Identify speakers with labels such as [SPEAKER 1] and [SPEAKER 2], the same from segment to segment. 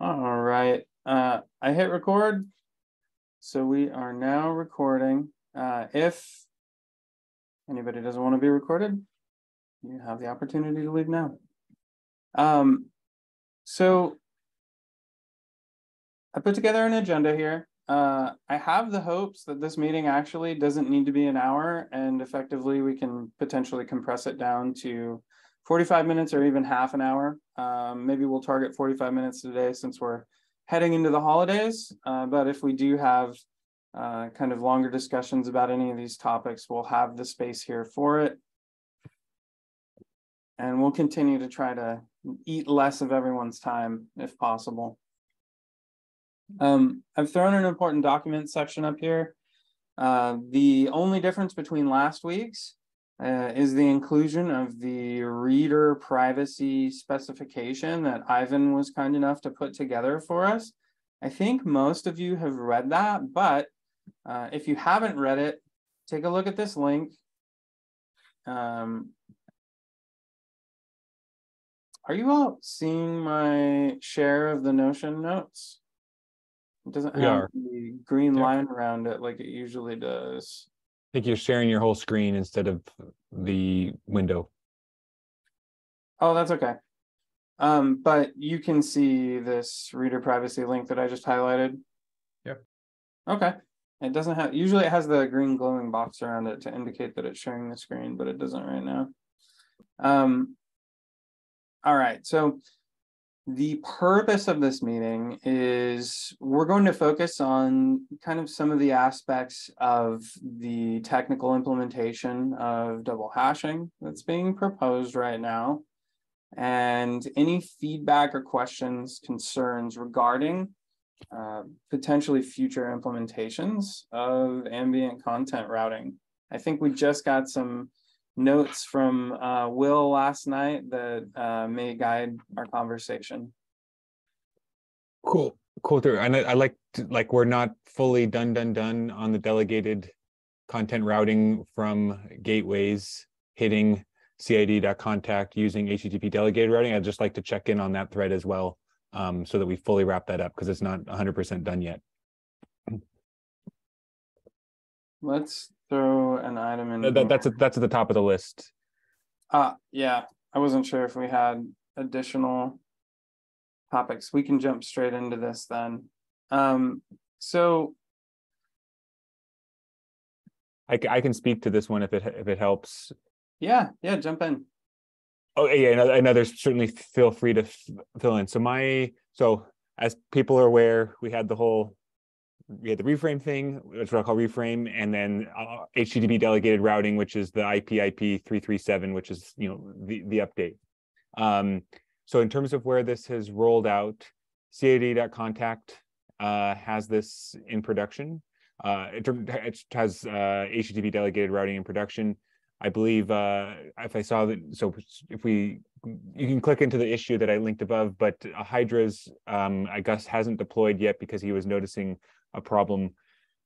[SPEAKER 1] All right, uh, I hit record. So we are now recording. Uh, if anybody doesn't want to be recorded, you have the opportunity to leave now. Um, so I put together an agenda here. Uh, I have the hopes that this meeting actually doesn't need to be an hour and effectively we can potentially compress it down to 45 minutes or even half an hour. Um, maybe we'll target 45 minutes today since we're heading into the holidays. Uh, but if we do have uh, kind of longer discussions about any of these topics, we'll have the space here for it. And we'll continue to try to eat less of everyone's time if possible. Um, I've thrown an important document section up here. Uh, the only difference between last week's uh, is the inclusion of the reader privacy specification that Ivan was kind enough to put together for us. I think most of you have read that, but uh, if you haven't read it, take a look at this link. Um, are you all seeing my share of the Notion notes? It doesn't
[SPEAKER 2] We
[SPEAKER 1] have
[SPEAKER 2] are.
[SPEAKER 1] the green
[SPEAKER 2] Yep.
[SPEAKER 1] line around it like it usually does.
[SPEAKER 2] I think you're sharing your whole screen instead of the window.
[SPEAKER 1] Oh, that's okay. Um, but you can see this reader privacy link that I just highlighted.
[SPEAKER 2] Yep.
[SPEAKER 1] Okay. It doesn't have, usually it has the green glowing box around it to indicate that it's sharing the screen, but it doesn't right now. Um, all right, so the purpose of this meeting is we're going to focus on kind of some of the aspects of the technical implementation of double hashing that's being proposed right now. And any feedback or questions, concerns regarding uh, potentially future implementations of ambient content routing. I think we just got some notes from uh, Will last night that uh, may guide our conversation.
[SPEAKER 2] Cool, cool. Through. And I, I like, to- like, we're not fully done, done, done on the delegated content routing from gateways hitting CID.contact using HTTP delegated routing. I'd just like to check in on that thread as well, um, so that we fully wrap that up because it's not 100% done yet.
[SPEAKER 1] Let's throw an item in.
[SPEAKER 2] That, that- that's at- that's at the top of the list.
[SPEAKER 1] Uh, yeah, I wasn't sure if we had additional topics. We can jump straight into this then. Um, so
[SPEAKER 2] I, I can speak to this one if it if it helps.
[SPEAKER 1] yeah, yeah, jump in.
[SPEAKER 2] Oh yeah, and, and others certainly feel free to f- fill in. So my so as people are aware, we had the whole we had the reframe thing, which what I call reframe, and then uh, HTTP delegated routing, which is the IP IP three three seven, which is you know the the update. Um, so in terms of where this has rolled out, CID.contact uh, has this in production. Uh, it, it has uh, HTTP delegated routing in production. I believe uh, if I saw that, so if we, you can click into the issue that I linked above, but uh, Hydra's, um, I guess, hasn't deployed yet because he was noticing a problem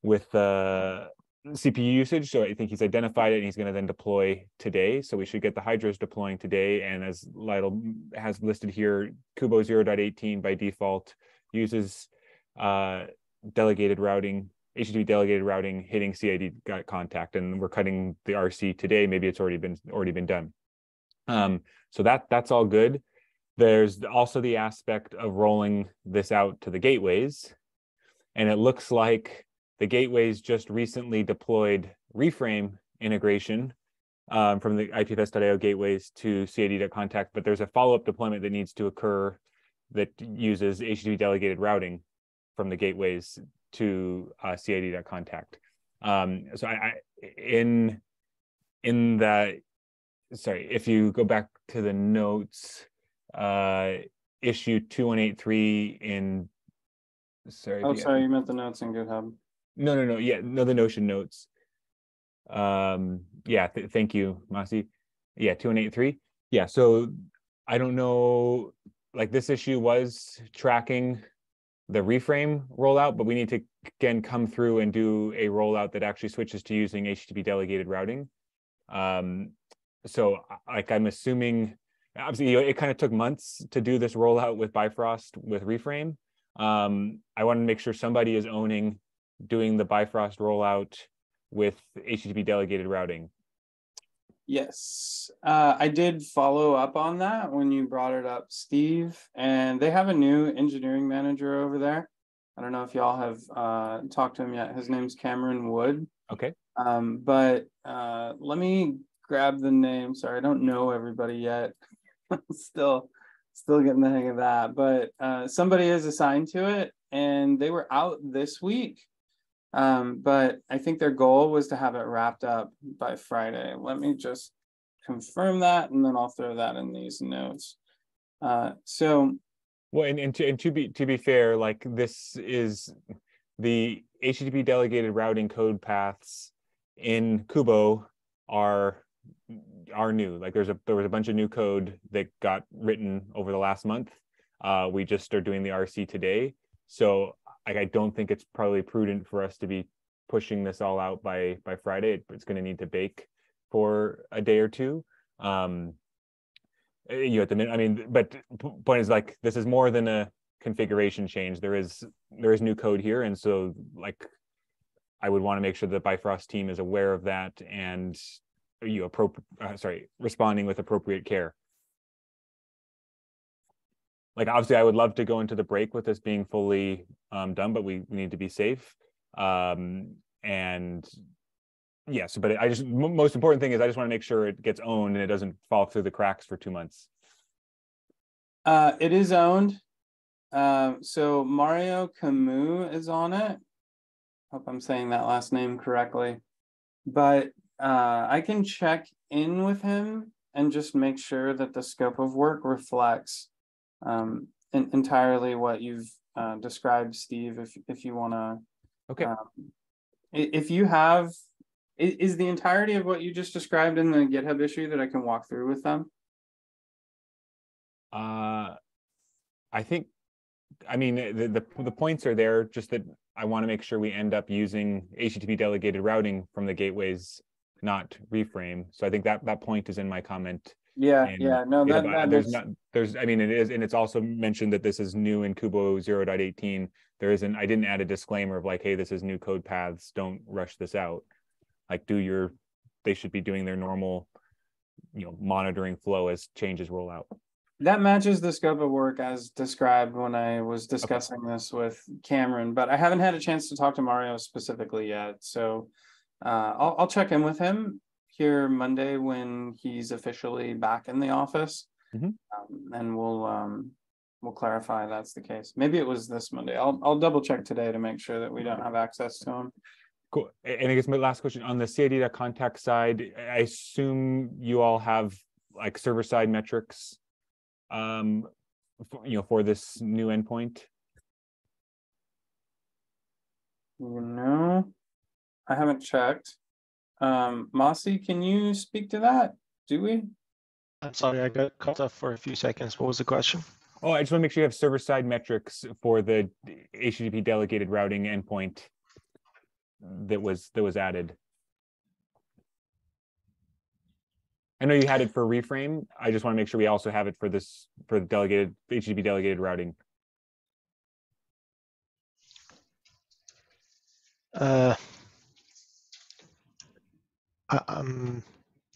[SPEAKER 2] with uh, CPU usage. So I think he's identified it and he's going to then deploy today. So we should get the Hydras deploying today. And as Lidel has listed here, Kubo 0.18 by default uses uh, delegated routing HTTP delegated routing hitting CID contact, and we're cutting the RC today. Maybe it's already been already been done. Um, so that that's all good. There's also the aspect of rolling this out to the gateways, and it looks like the gateways just recently deployed reframe integration um, from the IPFS.io gateways to CID.contact, but there's a follow-up deployment that needs to occur that uses HTTP delegated routing from the gateways to uh, CID.contact. Um, so I, I in in the sorry, if you go back to the notes, uh, issue two one eight three in sorry.
[SPEAKER 1] Oh, sorry, you meant the notes in GitHub.
[SPEAKER 2] no, no, no. Yeah, no, the Notion notes. Um, yeah, th- thank you, Masih. Yeah, two and eight three. Yeah, so I don't know. Like this issue was tracking the reframe rollout, but we need to again come through and do a rollout that actually switches to using HTTP delegated routing. Um, so like I'm assuming obviously you know, it kind of took months to do this rollout with Bifrost with Reframe. Um, I want to make sure somebody is owning doing the Bifrost rollout with HTTP delegated routing.
[SPEAKER 1] Yes, uh, I did follow up on that when you brought it up, Steve. And they have a new engineering manager over there. I don't know if y'all have uh, talked to him yet. His name's Cameron Wood.
[SPEAKER 2] Okay.
[SPEAKER 1] Um, but uh, let me grab the name. Sorry, I don't know everybody yet. still, still getting the hang of that. But uh, somebody is assigned to it, and they were out this week. Um, but I think their goal was to have it wrapped up by Friday. Let me just confirm that, and then I'll throw that in these notes. Uh, so,
[SPEAKER 2] well, and, and, to, and to be to be fair, like this is the HTTP delegated routing code paths in Kubo are are new. Like there's a there was a bunch of new code that got written over the last month. Uh, we just are doing the RC today, so I, I don't think it's probably prudent for us to be pushing this all out by by Friday. It, it's going to need to bake for a day or two. Um, eh, you know, at the minute, I mean, but point is like this is more than a configuration change. There is there is new code here, and so like I would want to make sure that Bifrost team is aware of that and you appropriate uh, sorry responding with appropriate care? Like obviously i would love to go into the break with this being fully um, done but we need to be safe. Um, and yes but i just m- most important thing is i just want to make sure it gets owned and it doesn't fall through the cracks for two months.
[SPEAKER 1] Uh, it is owned. Uh, so mario camus is on it. Hope i'm saying that last name correctly. But uh, I can check in with him and just make sure that the scope of work reflects um, in, entirely what you've uh, described, Steve. If if you want to,
[SPEAKER 2] okay. Um,
[SPEAKER 1] if you have, is the entirety of what you just described in the GitHub issue that I can walk through with them?
[SPEAKER 2] Uh, I think, I mean, the, the, the points are there, just that I want to make sure we end up using HTTP delegated routing from the gateways not reframe. So I think that that point is in my comment.
[SPEAKER 1] Yeah, and, yeah, no, that, that
[SPEAKER 2] there's not there's I mean it is and it's also mentioned that this is new in Kubo 0.18. There isn't I didn't add a disclaimer of like, hey, this is new code paths. Don't rush this out. Like do your they should be doing their normal, you know, monitoring flow as changes roll out.
[SPEAKER 1] That matches the scope of work as described when I was discussing okay. this with Cameron, but I haven't had a chance to talk to Mario specifically yet. So uh, I'll, I'll check in with him here Monday when he's officially back in the office,
[SPEAKER 2] mm-hmm.
[SPEAKER 1] um, and we'll um, we'll clarify that's the case. Maybe it was this Monday. I'll I'll double check today to make sure that we don't have access to him.
[SPEAKER 2] Cool. And I guess my last question on the CID contact side, I assume you all have like server side metrics, um, for, you know, for this new endpoint.
[SPEAKER 1] You know, I haven't checked. Um, Masih, can you speak to that? Do we?
[SPEAKER 3] I'm sorry, I got cut off for a few seconds. What was the question?
[SPEAKER 2] Oh, I just want to make sure you have server-side metrics for the HTTP delegated routing endpoint that was that was added. I know you had it for reframe. I just want to make sure we also have it for this for the delegated HTTP delegated routing.
[SPEAKER 3] Uh, uh, um,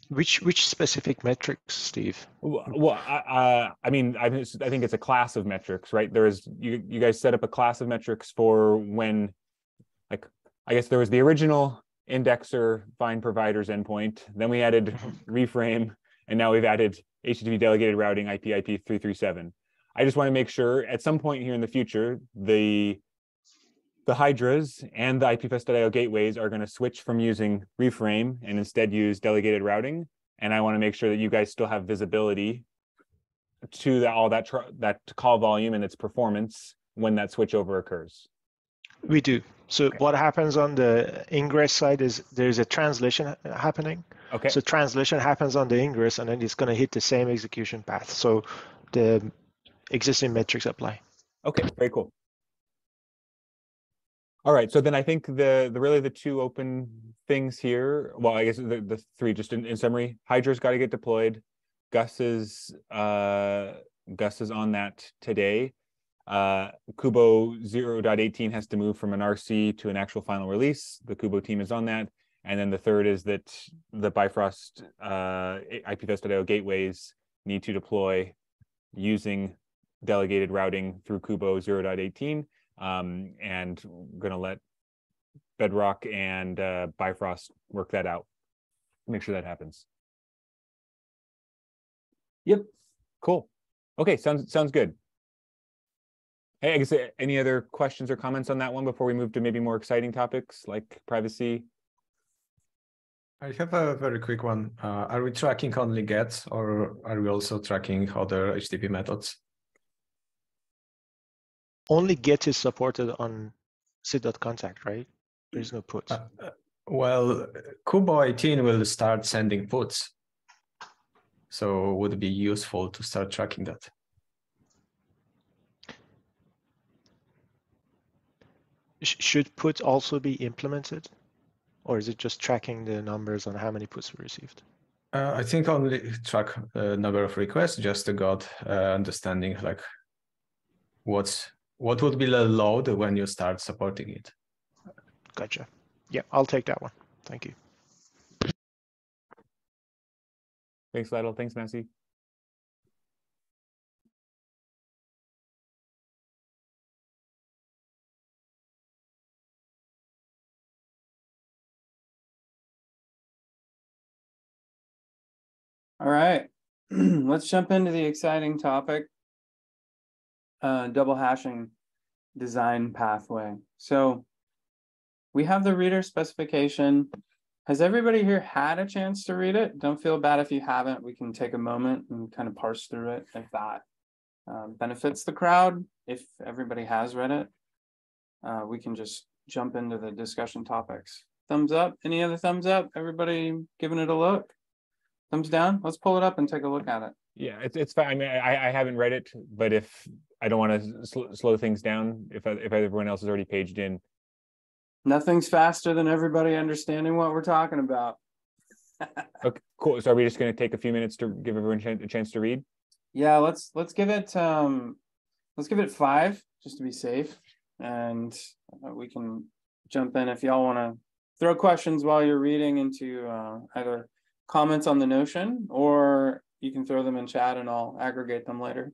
[SPEAKER 3] which which specific metrics, Steve?
[SPEAKER 2] Well, uh, I mean, I, I think it's a class of metrics, right? There is you you guys set up a class of metrics for when, like, I guess there was the original indexer find providers endpoint. Then we added mm-hmm. reframe, and now we've added HTTP delegated routing IP IP three three seven. I just want to make sure at some point here in the future the the Hydras and the IPFS.io gateways are going to switch from using reframe and instead use delegated routing. And I want to make sure that you guys still have visibility to the, all that that call volume and its performance when that switchover occurs.
[SPEAKER 3] We do. So okay. what happens on the ingress side is there's a translation happening.
[SPEAKER 2] Okay.
[SPEAKER 3] So translation happens on the ingress and then it's going to hit the same execution path. So the existing metrics apply.
[SPEAKER 2] Okay, very cool. All right. So then I think the the really the two open things here. Well, I guess the, the three just in, in summary. Hydra's got to get deployed. Gus is uh, Gus is on that today. Uh, Kubo 0.18 has to move from an RC to an actual final release. The Kubo team is on that. And then the third is that the Bifrost uh, gateways need to deploy using delegated routing through Kubo 0.18. Um, and going to let Bedrock and uh, Bifrost work that out. Make sure that happens.
[SPEAKER 1] Yep.
[SPEAKER 2] Cool. Okay, sounds sounds good. Hey, I guess uh, any other questions or comments on that one before we move to maybe more exciting topics like privacy?
[SPEAKER 4] I have a very quick one. Uh, are we tracking only GET or are we also tracking other HTTP methods?
[SPEAKER 3] Only GET is supported on CID.contact, right? There's no puts.
[SPEAKER 4] Uh, uh, well, Kubo 18 will start sending puts. So would it be useful to start tracking that?
[SPEAKER 3] should put also be implemented? Or is it just tracking the numbers on how many puts we received?
[SPEAKER 4] Uh, I think only track a number of requests, just to get uh, understanding like what's what would be the load when you start supporting it.
[SPEAKER 3] Gotcha. Yeah, I'll take that one. Thank you.
[SPEAKER 2] Thanks, Lidel. Thanks, Masih.
[SPEAKER 1] All right, let's jump into the exciting topic. Uh, double hashing design pathway. So we have the reader specification. Has everybody here had a chance to read it? Don't feel bad if you haven't. We can take a moment and kind of parse through it if that um, benefits the crowd. If everybody has read it, uh, we can just jump into the discussion topics. Thumbs up. Any other thumbs up? Everybody giving it a look? Thumbs down. Let's pull it up and take a look at it.
[SPEAKER 2] Yeah, it's it's fine. I mean, I, I haven't read it, but if I don't want to sl slow things down, if if everyone else is already paged in,
[SPEAKER 1] nothing's faster than everybody understanding what we're talking about.
[SPEAKER 2] okay, cool. So are we just going to take a few minutes to give everyone a chance to read?
[SPEAKER 1] Yeah, let's let's give it um let's give it five just to be safe, and uh, we can jump in if y'all want to throw questions while you're reading into uh, either comments on the notion, or you can throw them in chat and I'll aggregate them later.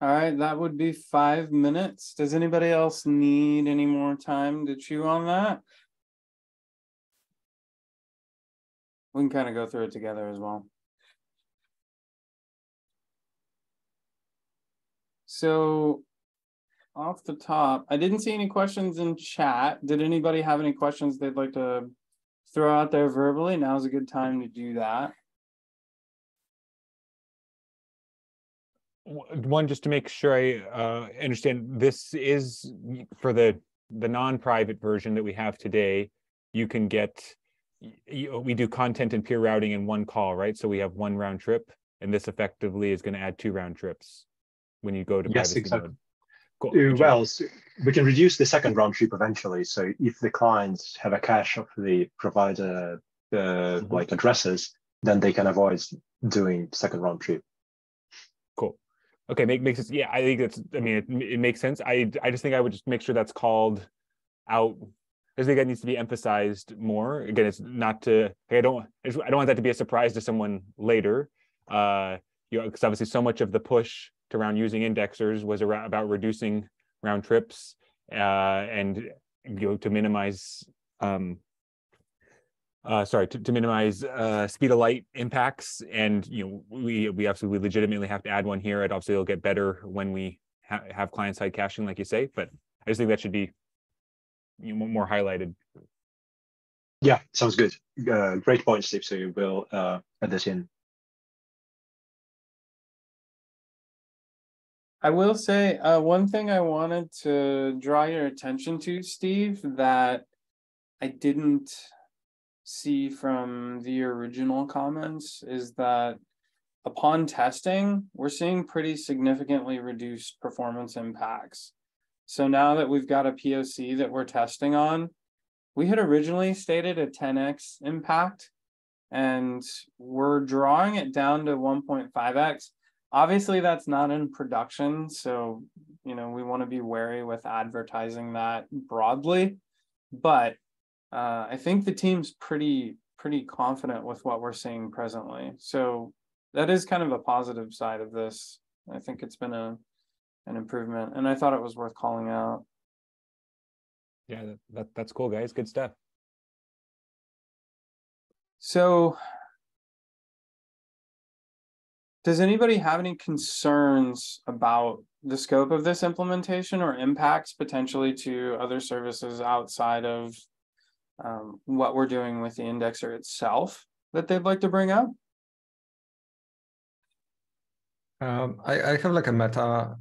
[SPEAKER 1] All right, that would be five minutes. Does anybody else need any more time to chew on that? We can kind of go through it together as well. So off the top, I didn't see any questions in chat. Did anybody have any questions they'd like to throw out there verbally? Now's a good time to do that.
[SPEAKER 2] One just to make sure I uh, understand this is for the the non-private version that we have today you can get you, we do content and peer routing in one call right so we have one round trip and this effectively is going to add two round trips when you go to
[SPEAKER 5] yes exactly
[SPEAKER 2] mode. Cool.
[SPEAKER 5] Uh, well so we can reduce the second round trip eventually so if the clients have a cache of the provider uh, mm-hmm. like addresses then they can avoid doing second round trip
[SPEAKER 2] Okay, make makes sense. Yeah, I think that's. I mean, it, it makes sense. I I just think I would just make sure that's called out. I think that needs to be emphasized more. Again, it's not to. I don't. I don't want that to be a surprise to someone later. Uh, you know, because obviously so much of the push to around using indexers was around about reducing round trips uh, and you know to minimize um, uh, sorry, to, to minimize uh, speed of light impacts. And you know, we we absolutely legitimately have to add one here. It obviously will get better when we ha have client side caching, like you say. But I just think that should be you know, more highlighted.
[SPEAKER 5] Yeah, sounds good. Uh, great point, Steve. So we'll uh, add this in.
[SPEAKER 1] I will say uh, one thing I wanted to draw your attention to, Steve, that I didn't see from the original comments is that upon testing, we're seeing pretty significantly reduced performance impacts. So now that we've got a POC that we're testing on, we had originally stated a 10x impact and we're drawing it down to 1.5x. Obviously, that's not in production. So, you know, we want to be wary with advertising that broadly. But uh, I think the team's pretty pretty confident with what we're seeing presently. So that is kind of a positive side of this. I think it's been a an improvement, and I thought it was worth calling out.
[SPEAKER 2] Yeah, that, that that's cool, guys. Good stuff.
[SPEAKER 1] So, does anybody have any concerns about the scope of this implementation or impacts potentially to other services outside of um, what we're doing with the indexer itself that they'd like to bring up?
[SPEAKER 4] Um, I, I have like a meta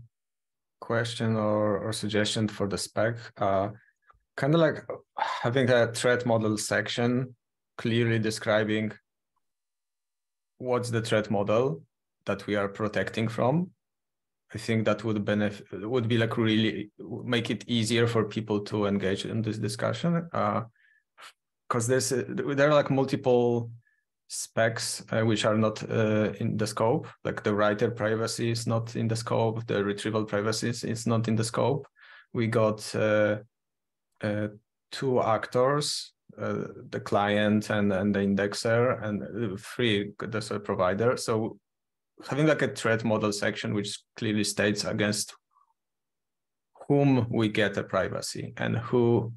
[SPEAKER 4] question or, or suggestion for the spec. Uh, kind of like having a threat model section clearly describing what's the threat model that we are protecting from. I think that would benefit would be like really make it easier for people to engage in this discussion. Uh, because there are like multiple specs uh, which are not uh, in the scope. Like the writer privacy is not in the scope. The retrieval privacy is not in the scope. We got uh, uh two actors uh, the client and, and the indexer and free there's a provider. So having like a threat model section which clearly states against whom we get a privacy and who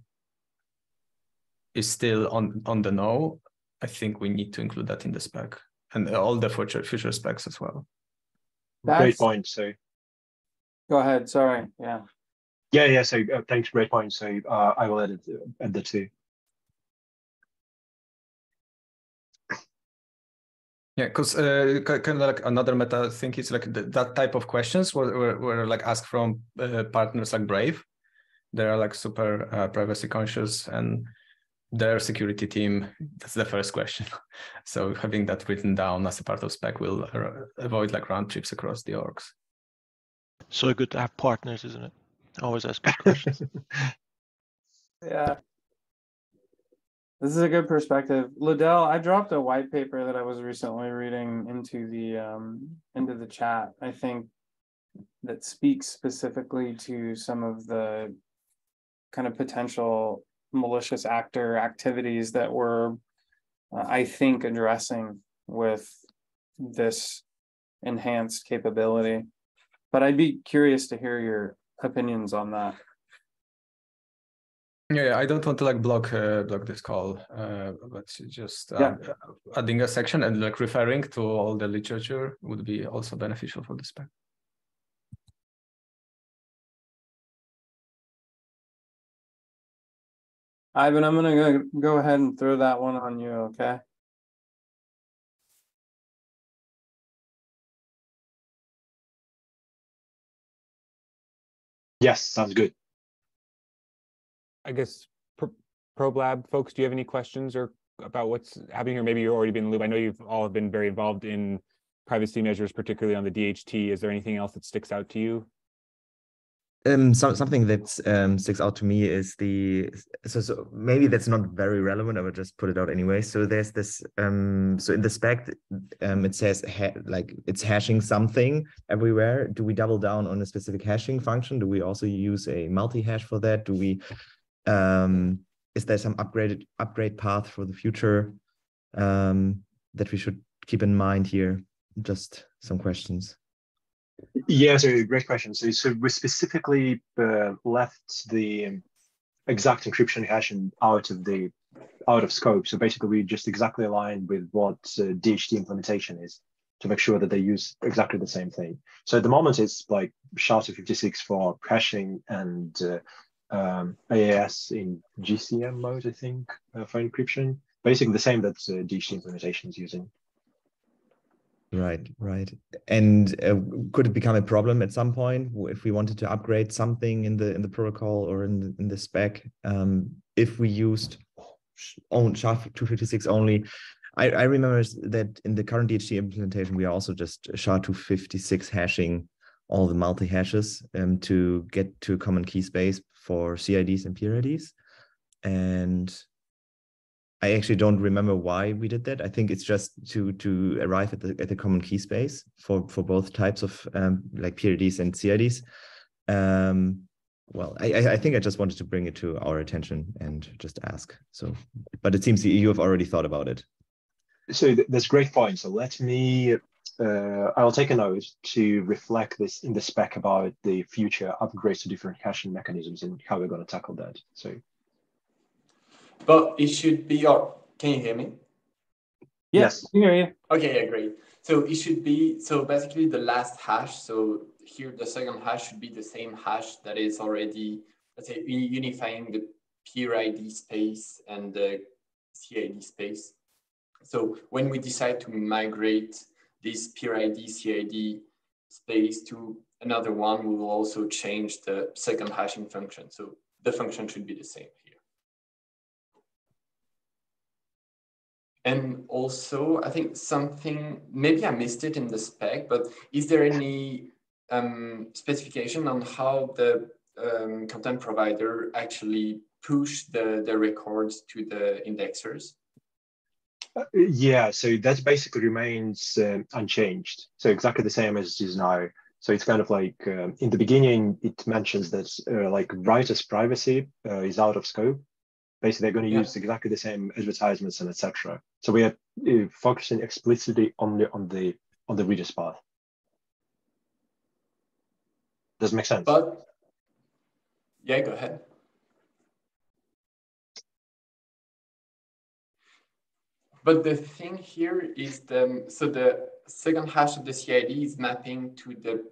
[SPEAKER 4] is still on on the know, I think we need to include that in the spec and all the future future specs as well.
[SPEAKER 5] That's... Great point. So,
[SPEAKER 1] go ahead. Sorry. Yeah.
[SPEAKER 5] Yeah, yeah. So uh, thanks. Great point. So uh, I will edit add the two.
[SPEAKER 4] Yeah, because uh, kind of like another meta thing is like the, that type of questions were, were, were like asked from uh, partners like Brave. They are like super uh, privacy conscious and their security team that's the first question. So having that written down as a part of spec will avoid like round trips across the orgs.
[SPEAKER 3] So good to have partners isn't it? Always ask good questions.
[SPEAKER 1] Yeah. This is a good perspective. Lidel i dropped a white paper that i was recently reading into the um into the chat i think that speaks specifically to some of the kind of potential malicious actor activities that we're, uh, I think, addressing with this enhanced capability. but I'd be curious to hear your opinions on that.
[SPEAKER 4] Yeah, I don't want to like block uh, block this call, uh, but just uh, yeah. adding a section and like referring to all the literature would be also beneficial for the spec.
[SPEAKER 1] Ivan, I'm gonna go, go ahead and throw that one on you, okay?
[SPEAKER 5] Yes, sounds good.
[SPEAKER 2] I guess ProbeLab folks, do you have any questions or about what's happening here? Maybe you've already been in the loop. I know you've all been very involved in privacy measures, particularly on the DHT. Is there anything else that sticks out to you?
[SPEAKER 6] Um, so, something that um, sticks out to me is the so so maybe that's not very relevant. I would just put it out anyway. So there's this um so in the spec um it says ha like it's hashing something everywhere. Do we double down on a specific hashing function? Do we also use a multi hash for that? Do we um is there some upgraded upgrade path for the future um that we should keep in mind here? Just some questions.
[SPEAKER 5] Yeah, so great question. So, so we specifically uh, left the exact encryption hashing out of the out of scope. So basically, we just exactly aligned with what uh, DHT implementation is to make sure that they use exactly the same thing. So at the moment, it's like SHA-256 for hashing and uh, um, AES in GCM mode, I think, uh, for encryption. Basically, the same that uh, DHT implementation is using.
[SPEAKER 6] Right, right. And uh, could it become a problem at some point if we wanted to upgrade something in the in the protocol or in the, in the spec? Um, if we used own SHA-256 only, I, I remember that in the current DHT implementation, we are also just SHA-256 hashing all the multi hashes um, to get to a common key space for CIDs and PRIDs. And I actually don't remember why we did that. I think it's just to to arrive at the at the common key space for for both types of um, like PRDs and CIDs. Um, well, I I think I just wanted to bring it to our attention and just ask. So, but it seems you have already thought about it.
[SPEAKER 5] So that's great point. So let me. Uh, I'll take a note to reflect this in the spec about the future upgrades to different caching mechanisms and how we're going to tackle that. So
[SPEAKER 7] but it should be, or can you hear me?
[SPEAKER 1] Yes, I hear you.
[SPEAKER 7] Okay, yeah, great. So it should be, so basically the last hash, so here the second hash should be the same hash that is already, let's say, unifying the peer ID space and the CID space. So when we decide to migrate this peer ID CID space to another one, we will also change the second hashing function. So the function should be the same. And also, I think something, maybe I missed it in the spec, but is there any um, specification on how the um, content provider actually push the, the records to the indexers?
[SPEAKER 5] Uh, yeah, so that basically remains uh, unchanged. So exactly the same as it is now. So it's kind of like um, in the beginning, it mentions that uh, like writer's privacy uh, is out of scope basically they're going to yeah. use exactly the same advertisements and etc. So we are uh, focusing explicitly on the on the on the reader's path. Does it make sense?
[SPEAKER 7] But yeah, go ahead. But the thing here is the so the second hash of the CID is mapping to the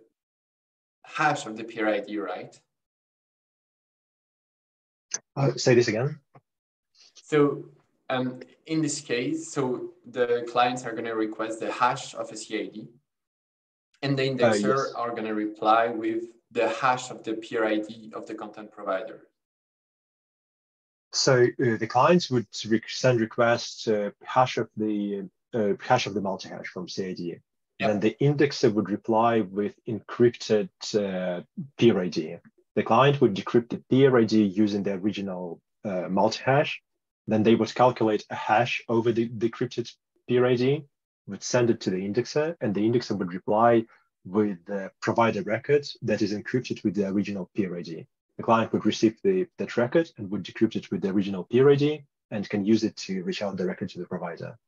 [SPEAKER 7] hash of the PRID, right?
[SPEAKER 5] Uh, say this again.
[SPEAKER 7] So um, in this case, so the clients are going to request the hash of a CID, and the indexer uh, yes. are going to reply with the hash of the peer ID of the content provider.
[SPEAKER 5] So uh, the clients would send requests uh, hash of the uh, hash of the multi-hash from CID. Yep. And the indexer would reply with encrypted uh, ID. The client would decrypt the peer ID using the original uh, multi-hash, then they would calculate a hash over the decrypted PRID, would send it to the indexer, and the indexer would reply with the provided record that is encrypted with the original PRID. The client would receive the, that record and would decrypt it with the original PRID and can use it to reach out directly to the provider.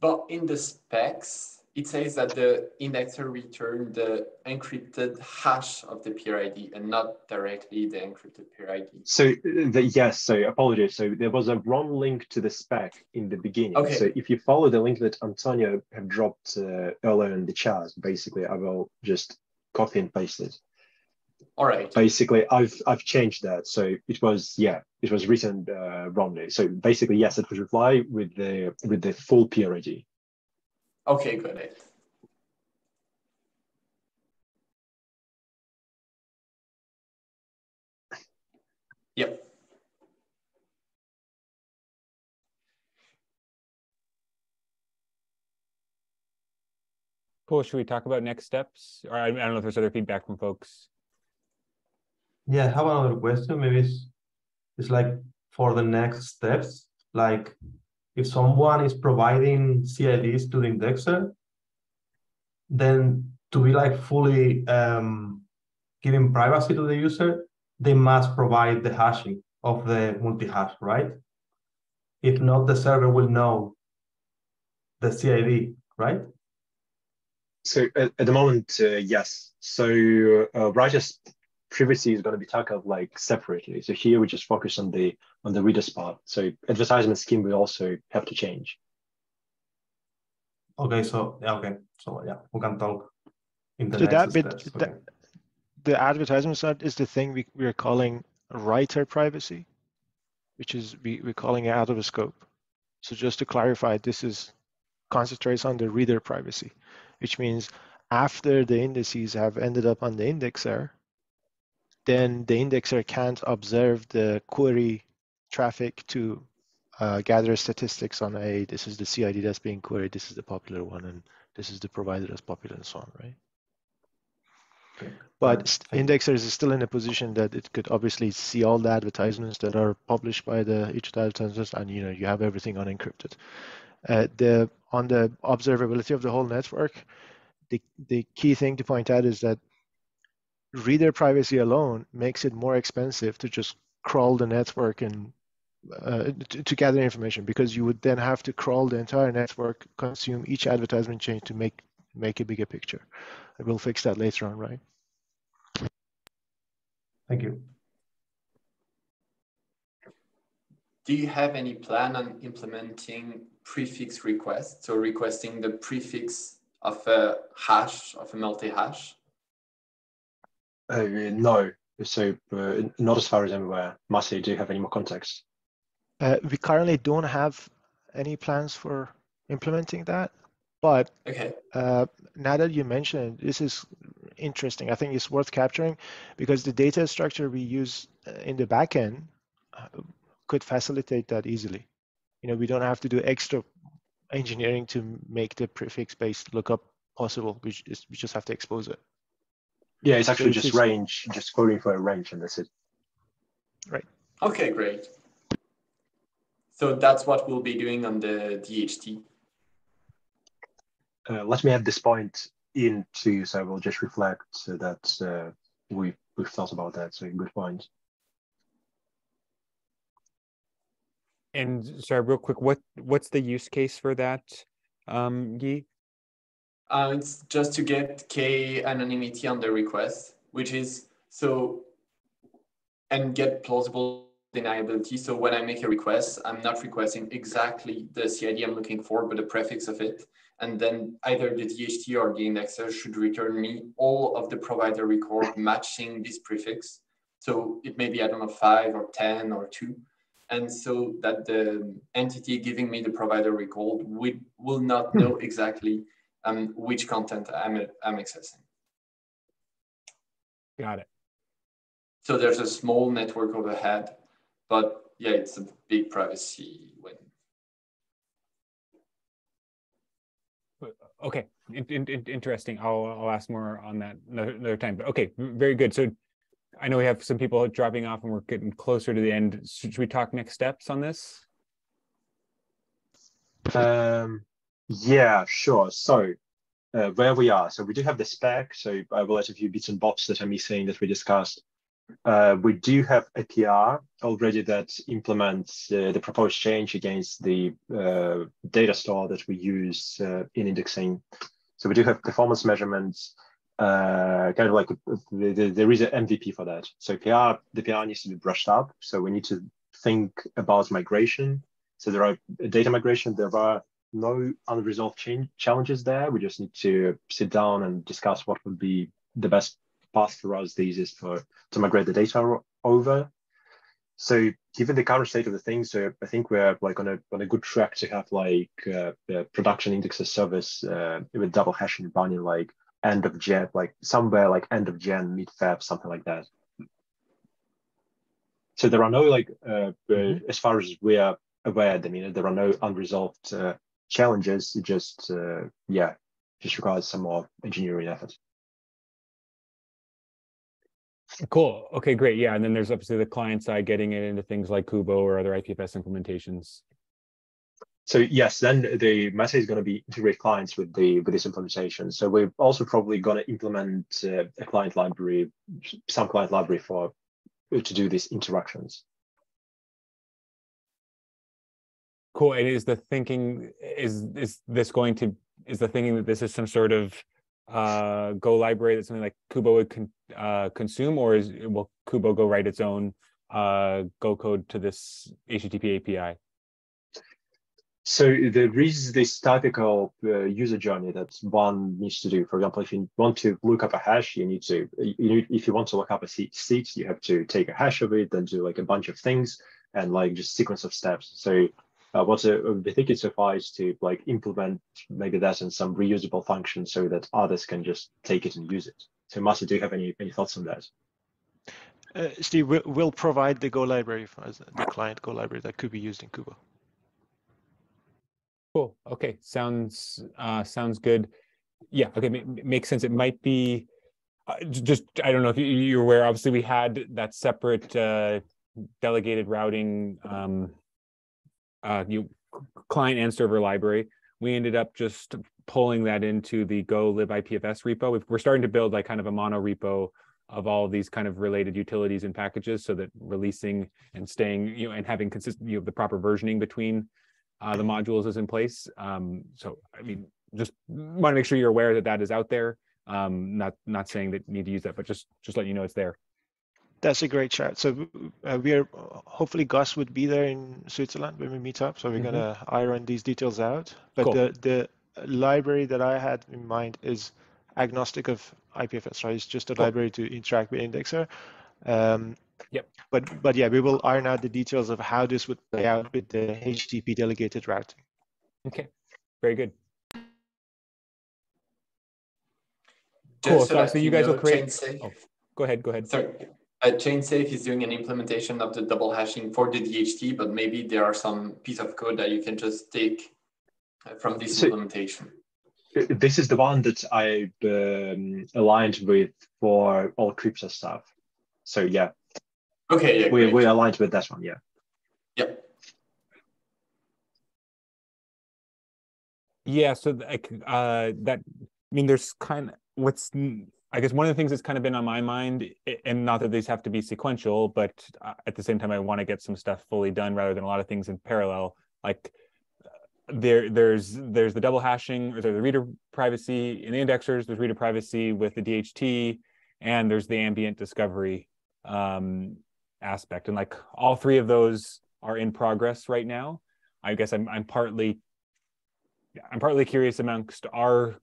[SPEAKER 7] But in the specs, it says that the indexer returned the encrypted hash of the peer ID and not directly the encrypted peer ID.
[SPEAKER 5] So uh, the, yes, so apologies. So there was a wrong link to the spec in the beginning.
[SPEAKER 7] Okay.
[SPEAKER 5] So if you follow the link that Antonio have dropped uh, earlier in the chat, basically I will just copy and paste it.
[SPEAKER 7] All right.
[SPEAKER 5] Basically, I've I've changed that. So it was yeah, it was written uh, wrongly. So basically, yes, it was reply with the with the full peer ID.
[SPEAKER 7] Okay, good. Yep.
[SPEAKER 2] Cool. Should we talk about next steps? Or I, I don't know if there's other feedback from folks.
[SPEAKER 8] Yeah, I have another question. Maybe it's, it's like for the next steps, like if someone is providing CIDs to the indexer, then to be like fully um, giving privacy to the user, they must provide the hashing of the multi-hash, right? If not, the server will know the CID, right?
[SPEAKER 5] So at, at the moment, uh, yes. So uh, writers privacy is going to be tackled like separately. So here we just focus on the on the reader's part. So advertisement scheme will also have to change.
[SPEAKER 8] Okay, so yeah, okay, so yeah, we can talk in the
[SPEAKER 3] So
[SPEAKER 8] next
[SPEAKER 3] that bit,
[SPEAKER 8] steps.
[SPEAKER 3] that,
[SPEAKER 8] okay.
[SPEAKER 3] the advertisement side is the thing we, we're calling writer privacy, which is we, we're calling it out of the scope. So just to clarify, this is concentrates on the reader privacy, which means after the indices have ended up on the indexer, then the indexer can't observe the query traffic to uh, gather statistics on a this is the CID that's being queried, this is the popular one, and this is the provider that's popular and so on, right?
[SPEAKER 8] Okay.
[SPEAKER 3] But
[SPEAKER 8] Alright,
[SPEAKER 3] st-
[SPEAKER 8] thank you.
[SPEAKER 3] indexers is still in a position that it could obviously see all the advertisements that are published by the each of the advertisers, and you know you have everything unencrypted. Uh, the on the observability of the whole network, the the key thing to point out is that reader privacy alone makes it more expensive to just crawl the network and uh, to, to gather information because you would then have to crawl the entire network, consume each advertisement chain to make make a bigger picture. And we'll fix that later on, right?
[SPEAKER 8] Thank you.
[SPEAKER 7] Do you have any plan on implementing prefix requests? So requesting the prefix of a hash, of a multi-hash?
[SPEAKER 5] Uh, no, so uh, not as far as I'm aware. Masih, do you have any more context?
[SPEAKER 3] Uh, we currently don't have any plans for implementing that, but
[SPEAKER 7] Okay,
[SPEAKER 3] uh, now that you mentioned, this is interesting. I think it's worth capturing because the data structure we use uh, in the backend uh, could facilitate that easily. You know, we don't have to do extra engineering to make the prefix-based lookup possible. We just, we just have to expose it.
[SPEAKER 5] Yeah, it's actually just range, just querying for a range, and that's it. Right.
[SPEAKER 7] Okay, great. So that's what we'll be doing on the DHT.
[SPEAKER 5] Uh, let me add this point into, so I will just reflect so that uh, we we've thought about that. So good point.
[SPEAKER 2] And sorry, real quick, what what's the use case for that, um, Guy?
[SPEAKER 7] Uh, it's just to get K anonymity on the request, which is so, and get plausible deniability. So when I make a request, I'm not requesting exactly the CID I'm looking for, but the prefix of it. And then either the DHT or the indexer should return me all of the provider record matching this prefix. So it may be, I don't know, five or 10 or two. And so that the entity giving me the provider record will, will not know exactly um, which content I'm, I'm accessing.
[SPEAKER 2] Got it.
[SPEAKER 7] So there's a small network overhead, but yeah, it's a big privacy win.
[SPEAKER 2] Okay, in, in, in- interesting. I'll I'll ask more on that another, another time. But okay, very good. So I know we have some people dropping off, and we're getting closer to the end. Should we talk next steps on this?
[SPEAKER 5] Um, yeah, sure. So uh, where we are, so we do have the spec. So I will add a few bits and bobs that are missing that we discussed. Uh, we do have a PR already that implements uh, the proposed change against the uh, data store that we use uh, in indexing. So we do have performance measurements, uh, kind of like there is an MVP for that. So PR, the PR needs to be brushed up. So we need to think about migration. So there are data migration. There are no unresolved change, challenges there. We just need to sit down and discuss what would be the best path for us, the easiest for to migrate the data over. So given the current state of the things, so I think we're like on a on a good track to have like uh, the production indexes service uh, with double hashing running like end of Jan, like somewhere like end of Jan, mid Feb, something like that. So there are no like uh, mm-hmm. as far as we are aware, I mean there are no unresolved uh, challenges. It just uh, yeah, just requires some more engineering effort.
[SPEAKER 2] Cool. Okay, great. Yeah, and then there's obviously the client side getting it into things like Kubo or other IPFS implementations.
[SPEAKER 5] So yes, then the Meta is going to be integrate clients with the with this implementation. So we're also probably going to implement uh, a client library, some client library for to do these interactions.
[SPEAKER 2] Cool. And is the thinking is is this going to is the thinking that this is some sort of uh, Go library that something like Kubo would con uh, consume, or is will Kubo go write its own uh, Go code to this HTTP API?
[SPEAKER 5] So there is this typical uh, user journey that one needs to do. For example, if you want to look up a hash, you need to, you need, if you want to look up a CID, you have to take a hash of it, then do like a bunch of things and like just sequence of steps. So uh, what's a, I think it suffice to like implement maybe that in some reusable function so that others can just take it and use it. So Masih, do you have any, any thoughts on that?
[SPEAKER 3] Uh, Steve, we'll, we'll provide the Go library as the client Go library that could be used in Kubo.
[SPEAKER 2] Cool. Okay. Sounds uh, sounds good. Yeah. Okay. makes sense. It might be uh, just I don't know if you, are aware. Obviously, we had that separate uh, delegated routing um, uh, you client and server library. We ended up just pulling that into the Go libipfs repo. We're starting to build like kind of a mono repo of all of these kind of related utilities and packages so that releasing and staying, you know, and having consistent, you know, the proper versioning between uh, the modules is in place. Um, so, I mean, just want to make sure you're aware that that is out there. Um, not not saying that you need to use that, but just just let you know it's there.
[SPEAKER 3] That's a great chat. So uh, we are hopefully Gus would be there in Switzerland when we meet up. So we're mm-hmm. gonna iron these details out. But cool. the the library that I had in mind is agnostic of IPFS, right? It's just a cool. library to interact with Indexer. Um,
[SPEAKER 2] yep.
[SPEAKER 3] But but yeah, we will iron out the details of how this would play out with the HTTP delegated routing.
[SPEAKER 2] Okay. Very good. Cool. So, so you guys will create. Oh, go ahead. Go ahead.
[SPEAKER 7] Sorry uh, ChainSafe is doing an implementation of the double hashing for the DHT, but maybe there are some piece of code that you can just take uh, from this so, implementation.
[SPEAKER 5] This is the one that I um, aligned with for all crypto stuff. So yeah.
[SPEAKER 7] Okay. Yeah,
[SPEAKER 5] we we aligned with that one. Yeah.
[SPEAKER 7] Yep.
[SPEAKER 2] Yeah. So like uh, that. I mean, there's kind of what's I guess one of the things that's kind of been on my mind, and not that these have to be sequential, but uh, at the same time, I want to get some stuff fully done rather than a lot of things in parallel. Like there, there's there's the double hashing, or there's the reader privacy in the indexers. There's reader privacy with the DHT, and there's the ambient discovery um, aspect. And like all three of those are in progress right now. I guess I'm I'm partly I'm partly curious amongst our,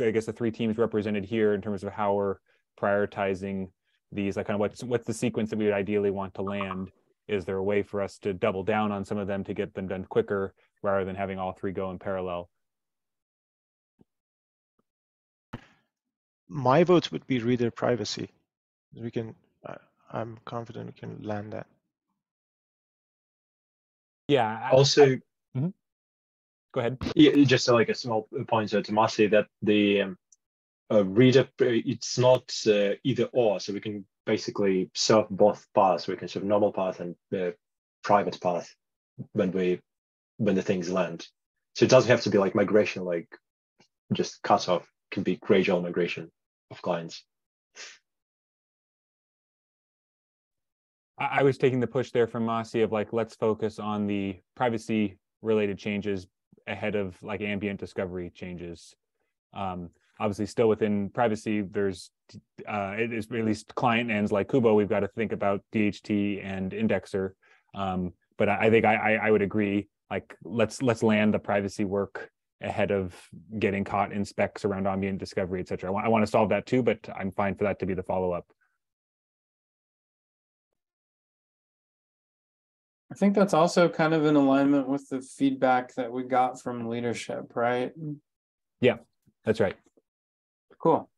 [SPEAKER 2] I guess, the three teams represented here in terms of how we're prioritizing these. Like, kind of what's what's the sequence that we would ideally want to land? Is there a way for us to double down on some of them to get them done quicker rather than having all three go in parallel?
[SPEAKER 3] My vote would be reader privacy. We can, I'm confident we can land that.
[SPEAKER 2] Yeah.
[SPEAKER 5] Also, mm -hmm
[SPEAKER 2] go ahead.
[SPEAKER 5] Yeah, just like a small pointer to Masih that the um, uh, reader it's not uh, either or, so we can basically serve both paths. We can serve normal path and uh, private path when we when the things land. So it doesn't have to be like migration, like just cut off. It can be gradual migration of clients.
[SPEAKER 2] I was taking the push there from Masih of like, let's focus on the privacy related changes ahead of like ambient discovery changes Um, obviously, still within privacy, there's uh, it is at least client ends like Kubo. We've got to think about DHT and indexer. Um, but I, I think I, I would agree. Like let's let's land the privacy work ahead of getting caught in specs around ambient discovery, et cetera. I want, I want to solve that too, but I'm fine for that to be the follow up.
[SPEAKER 1] I think that's also kind of in alignment with the feedback that we got from leadership, right?
[SPEAKER 2] Yeah, that's right.
[SPEAKER 1] Cool.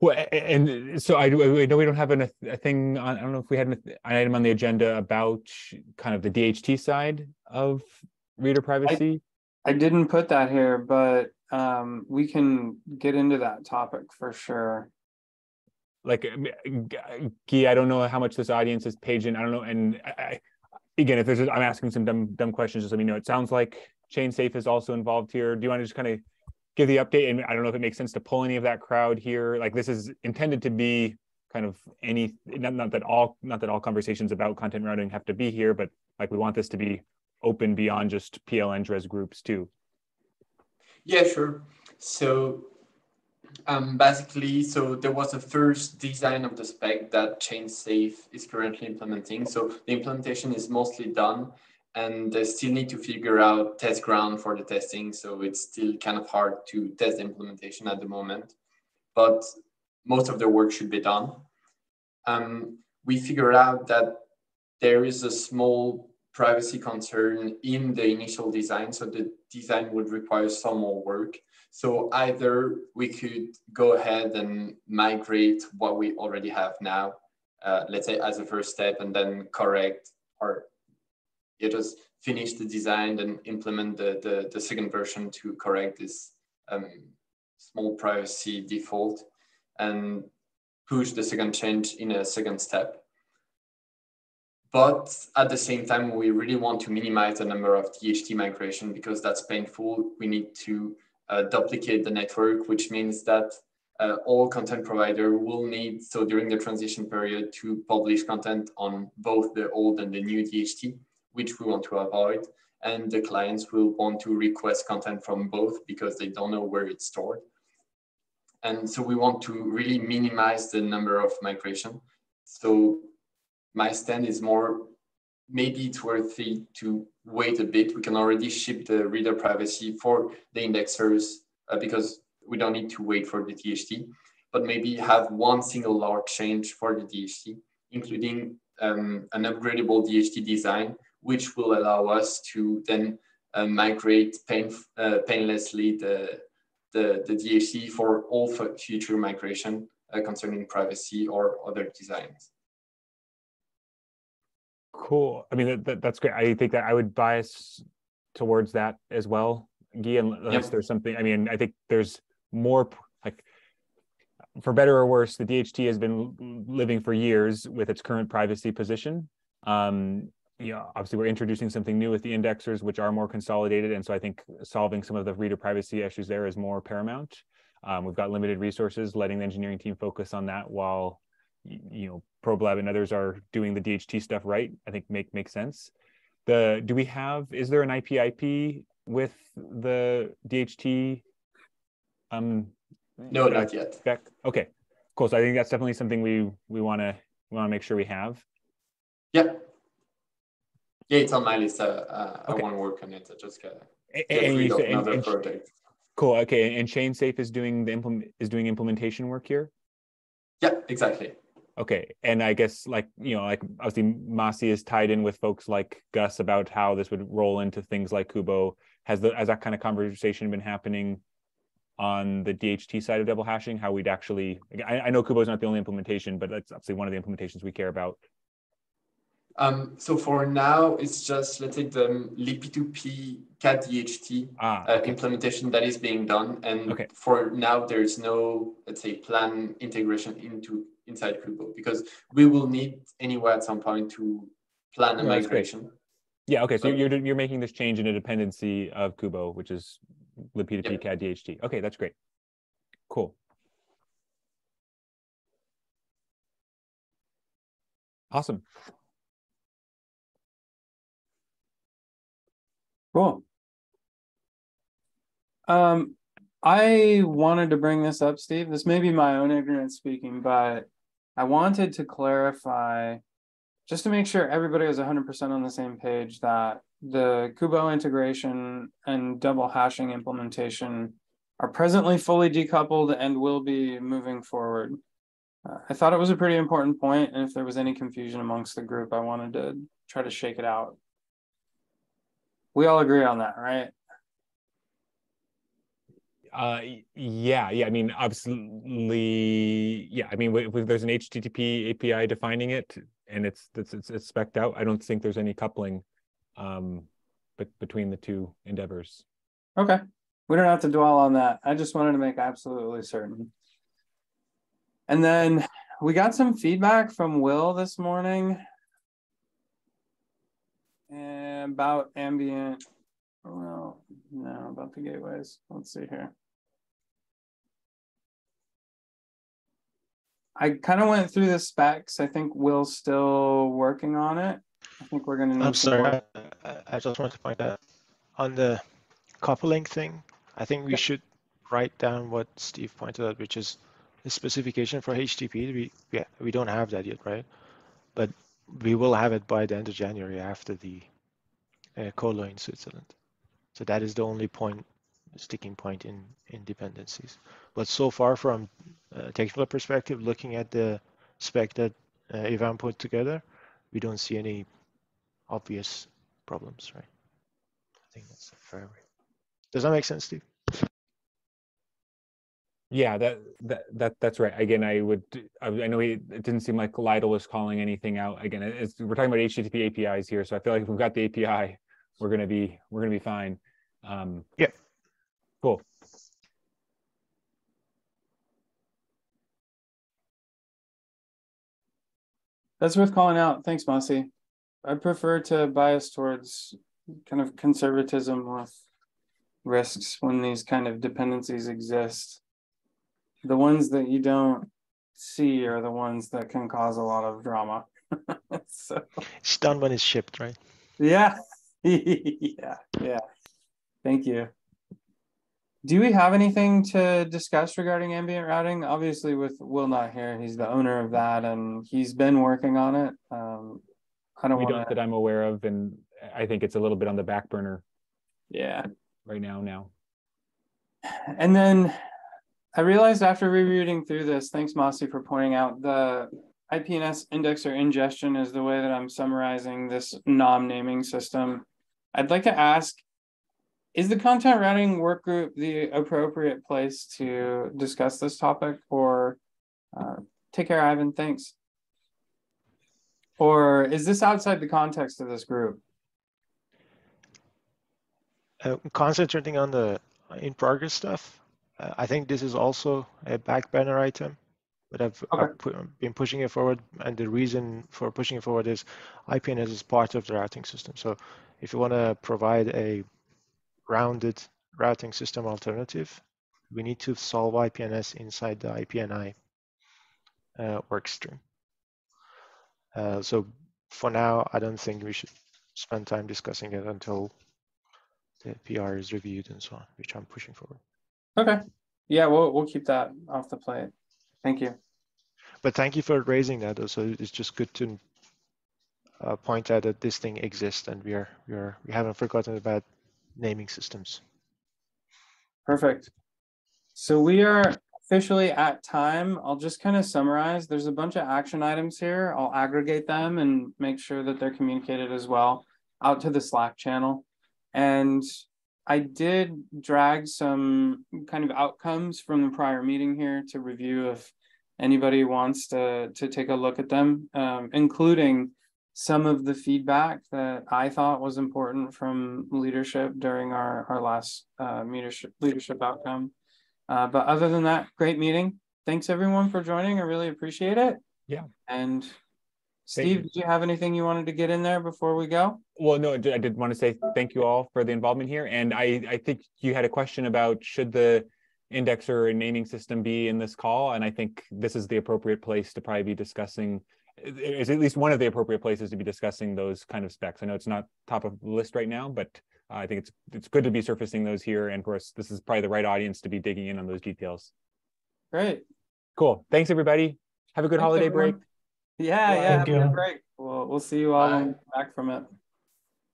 [SPEAKER 2] Well, and so I, I know we don't have an, a thing on, I don't know if we had an an item on the agenda about kind of the DHT side of reader privacy.
[SPEAKER 1] I didn't put that here, but um, we can get into that topic for sure.
[SPEAKER 2] like Guy, I don't know how much this audience is paging. I don't know. And I, I, again, if there's, I'm asking some dumb, dumb questions, just let me know. It sounds like ChainSafe is also involved here. Do you want to just kind of give the update? And I don't know if it makes sense to pull any of that crowd here. Like this is intended to be kind of any, not, not that all, not that all conversations about content routing have to be here, but like we want this to be open beyond just PLN dress groups too.
[SPEAKER 7] Yeah, sure. So um, basically, so there was a first design of the spec that ChainSafe is currently implementing. So the implementation is mostly done and they still need to figure out test ground for the testing. So it's still kind of hard to test the implementation at the moment, but most of the work should be done. Um, we figured out that there is a small privacy concern in the initial design. So the design would require some more work. So either we could go ahead and migrate what we already have now, uh, let's say as a first step, and then correct or you just finish the design and implement the, the, the second version to correct this um, small privacy default and push the second change in a second step. But at the same time, we really want to minimize the number of DHT migration because that's painful. We need to duplicate the network, which means that uh, all content provider will need, so during the transition period, to publish content on both the old and the new DHT, which we want to avoid. And the clients will want to request content from both because they don't know where it's stored. And so we want to really minimize the number of migration. So my stand is more maybe it's worthy to wait a bit. We can already ship the reader privacy for the indexers uh, because we don't need to wait for the DHT, but maybe have one single large change for the DHT, including um, an upgradable DHT design, which will allow us to then uh, migrate pain, uh, painlessly the, the, the DHT for all future migration uh, concerning privacy or other designs.
[SPEAKER 2] Cool. I mean, that, that, that's great. I think that I would bias towards that as well, Guy, unless
[SPEAKER 7] Yep.
[SPEAKER 2] there's something. I mean, I think there's more like, for better or worse, the DHT has been living for years with its current privacy position. Um, you know, obviously, we're introducing something new with the indexers, which are more consolidated, and so I think solving some of the reader privacy issues there is more paramount. Um, we've got limited resources, letting the engineering team focus on that while you know ProbeLab and others are doing the DHT stuff right. I think make makes sense. The do we have is there an IPIP with the DHT? Um,
[SPEAKER 7] No, not yet.
[SPEAKER 2] spec? Okay, cool. So I think that's definitely something we we want to we want to make sure we have.
[SPEAKER 7] Yeah. Yeah, it's on my list. Uh, uh,
[SPEAKER 2] Okay.
[SPEAKER 7] I want to work on it. I just get
[SPEAKER 2] and
[SPEAKER 7] rid of another
[SPEAKER 2] and-
[SPEAKER 7] project.
[SPEAKER 2] cool. Okay, and ChainSafe is doing the implement is doing implementation work here.
[SPEAKER 7] Yeah, exactly.
[SPEAKER 2] Okay, and I guess like you know, like obviously Masih is tied in with folks like Gus about how this would roll into things like Kubo. Has the has that kind of conversation been happening on the DHT side of double hashing? How we'd actually, I, I know Kubo is not the only implementation, but that's obviously one of the implementations we care about.
[SPEAKER 7] Um, so for now, it's just let's say the libp2p Kad DHT
[SPEAKER 2] Ah,
[SPEAKER 7] uh,
[SPEAKER 2] okay.
[SPEAKER 7] implementation that is being done, and
[SPEAKER 2] Okay.
[SPEAKER 7] for now, there's no let's say plan integration into inside Kubo because we will need anywhere at some point to plan a
[SPEAKER 2] No,
[SPEAKER 7] migration.
[SPEAKER 2] yeah, okay. So
[SPEAKER 7] so-
[SPEAKER 2] you're you're making this change in a dependency of Kubo, which is libp2p
[SPEAKER 7] Yep.
[SPEAKER 2] Kad DHT. Okay, that's great. Cool. Awesome.
[SPEAKER 1] Cool. Um, I wanted to bring this up, Steve. This may be my own ignorance speaking, but I wanted to clarify just to make sure everybody was 100% on the same page that the Kubo integration and double hashing implementation are presently fully decoupled and will be moving forward. Uh, I thought it was a pretty important point, and if there was any confusion amongst the group, I wanted to try to shake it out. We all agree on that, right?
[SPEAKER 2] Uh, yeah, yeah. I mean, obviously, yeah. I mean, if there's an HTTP API defining it and it's it's it's, it's specced out, I don't think there's any coupling, um, but between the two endeavors.
[SPEAKER 1] Okay, we don't have to dwell on that. I just wanted to make absolutely certain. And then we got some feedback from Will this morning about ambient. Well, no, about the gateways. Let's see here. I kind of went through the specs. I think Will's still working on it. I think we're going to.
[SPEAKER 3] I'm sorry. I, I, just want to point out on the coupling thing. I think we should write down what Steve pointed out, which is the specification for HTTP. We yeah we don't have that yet, right? But we will have it by the end of January after the uh, Colo in Switzerland. So that is the only point, sticking point in, in dependencies. But so far from a technical perspective, looking at the spec that uh, Ivan put together, we don't see any obvious problems, right? I think that's a fair way. Does that make sense, Steve?
[SPEAKER 2] Yeah, that that that that's right. Again, I would I, I know he, it didn't seem like Lidel was calling anything out. Again, it's, we're talking about HTTP APIs here, so I feel like if we've got the API, we're gonna be we're gonna be fine. Um,
[SPEAKER 3] yeah.
[SPEAKER 2] Cool.
[SPEAKER 1] That's worth calling out. Thanks, Masih. I prefer to bias towards kind of conservatism with risks when these kind of dependencies exist the ones that you don't see are the ones that can cause a lot of drama. so
[SPEAKER 3] it's done when it's shipped, right?
[SPEAKER 1] Yeah. yeah. Yeah. Thank you. Do we have anything to discuss regarding ambient routing? Obviously, with Will not here, he's the owner of that, and he's been working on it. Um,
[SPEAKER 2] I don't. We wanna... don't that I'm aware of, and I think it's a little bit on the back burner.
[SPEAKER 1] Yeah.
[SPEAKER 2] Right now, now.
[SPEAKER 1] And then I realized after rereading through this, thanks Masih for pointing out the IPNS indexer ingestion is the way that I'm summarizing this nom naming system. I'd like to ask, is the content routing work group the appropriate place to discuss this topic or uh, take care, Ivan, thanks. Or is this outside the context of this group?
[SPEAKER 3] Uh, concentrating on the in progress stuff, uh, I think this is also a back banner item, but I've, okay. I've put, been pushing it forward. And the reason for pushing it forward is IPNS is part of the routing system. So if you want to provide a rounded routing system alternative, we need to solve IPNS inside the IPNI uh, workstream. Uh, so for now, I don't think we should spend time discussing it until the PR is reviewed and so on, which I'm pushing forward.
[SPEAKER 1] Okay. Yeah, we'll we'll keep that off the plate. Thank you.
[SPEAKER 3] But thank you for raising that. Also, it's just good to uh, point out that this thing exists, and we are we are we haven't forgotten about naming systems.
[SPEAKER 1] Perfect. So we are officially at time. I'll just kind of summarize. There's a bunch of action items here. I'll aggregate them and make sure that they're communicated as well out to the Slack channel. And I did drag some kind of outcomes from the prior meeting here to review if anybody wants to, to take a look at them, um, including some of the feedback that I thought was important from leadership during our, our last uh, leadership, leadership outcome. Uh, but other than that, great meeting. Thanks everyone for joining. I really appreciate it.
[SPEAKER 2] Yeah.
[SPEAKER 1] And Steve, did you have anything you wanted to get in there before we go?
[SPEAKER 2] Well, no, I did want to say thank you all for the involvement here. And I, I think you had a question about should the indexer and naming system be in this call? And I think this is the appropriate place to probably be discussing is at least one of the appropriate places to be discussing those kind of specs. I know it's not top of the list right now, but uh, I think it's it's good to be surfacing those here, and of course, this is probably the right audience to be digging in on those details.
[SPEAKER 1] Great.
[SPEAKER 2] Cool. Thanks, everybody. Have a good
[SPEAKER 1] Thanks,
[SPEAKER 2] holiday
[SPEAKER 1] everyone.
[SPEAKER 2] break.
[SPEAKER 1] Yeah, yeah.
[SPEAKER 8] Thank
[SPEAKER 1] Have a good break. We'll we'll see you all when we get back from it.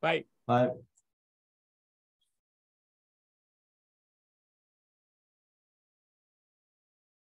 [SPEAKER 2] Bye.
[SPEAKER 8] Bye.